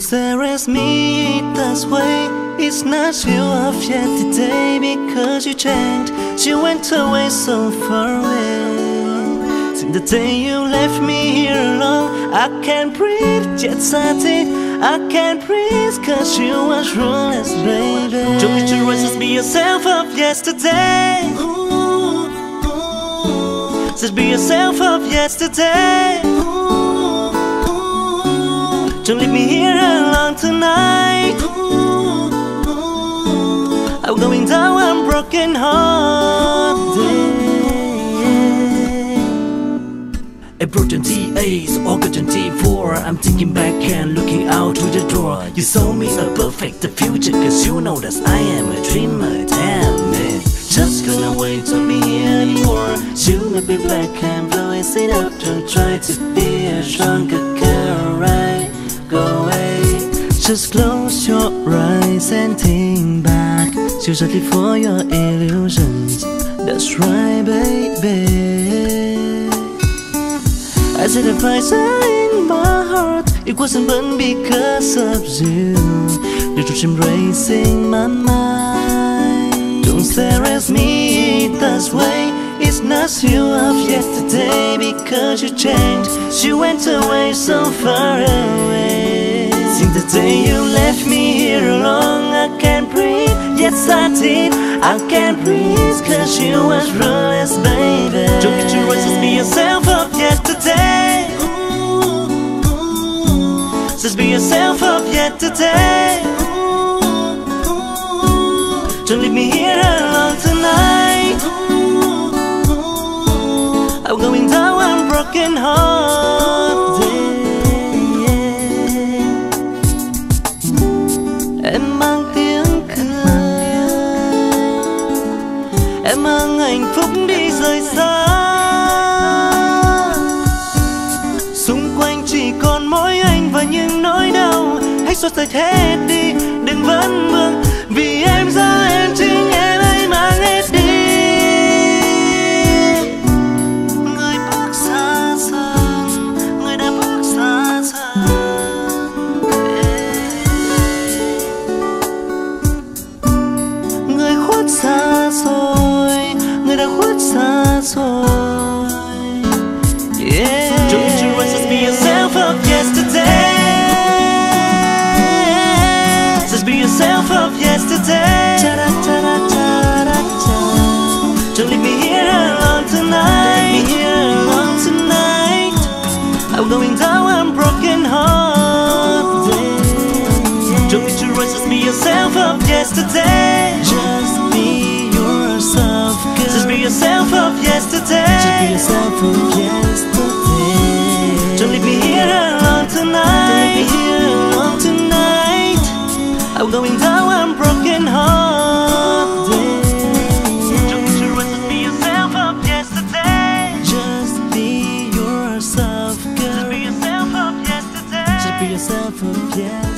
Stare at me this way It's not you of yesterday Because you changed. You went away so far away. Since the day you left me here alone I can't breathe, I did I can't breathe cause you was ruthless, baby. Don't get your just be yourself of yesterday? Just be yourself of yesterday Don't leave me here alone tonight. I'm going down, I'm broken hearted April 28, August 24 I'm thinking back and looking out to the door. You saw me a perfect future Cause you know that I am a dreamer, damn it. Just gonna wait to be here anymore. You may be black and blue and sit up. Don't try to be a stronger girl, Go away. Just close your eyes and think back. Only for your illusions. That's right, baby. I said I said in my heart. It wasn't but because of you. The dream racing my mind. Don't stare at me this way It's not you of yesterday Because you changed. You went away so far away. Since the day you left me here alone I can't breathe. Yes I did. I can't breathe Cause you was ruthless baby. Don't get your voices be yourself of yesterday. Just be yourself of yesterday. Don't leave me here alone broken hearted yeah. Em mang tiếng cười Em mang hạnh phúc đi rời xa. Xung quanh chỉ còn mỗi anh và những nỗi đau. Hãy xóa sạch hết đi, đừng vẫn mưa khuất xa rồi yeah. Don't you just be yourself of yesterday Just be yourself of yesterday Don't leave me here alone tonight Leave me here alone tonight I'm going down, I'm broken hearted Don't be too just be yourself of yesterday of yesterday. Don't be yourself from yesterday. Don't leave me here alone tonight. Don't leave me here alone tonight. I'm going down, I'm broken yourself up,